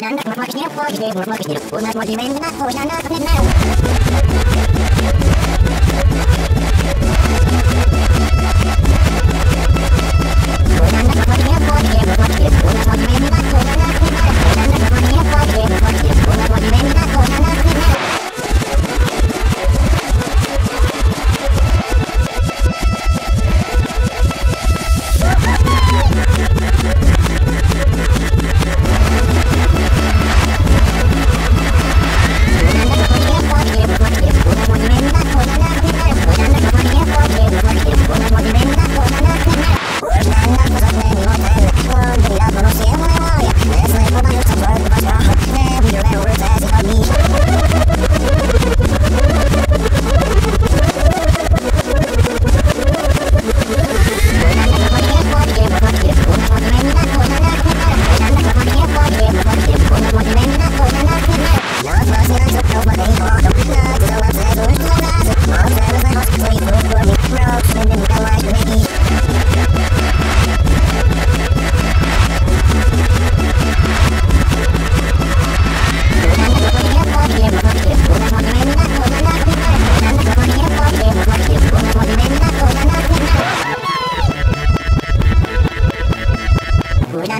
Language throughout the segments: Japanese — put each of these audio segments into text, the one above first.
なんだ、もしもしね、もしもしね、もしもしね、もしもしね、もしもしね、もしもしね、も、Nobody knows I'm sad,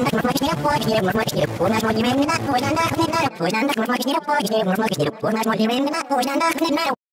ポジティブもまして、ポーナスもいられるな、ポーナスもいられるな、ポーナスもいられるな、ポーナスもいられるな、ポーナスもいられるな、ポーナスもいられるな、ポーナスもいられるな。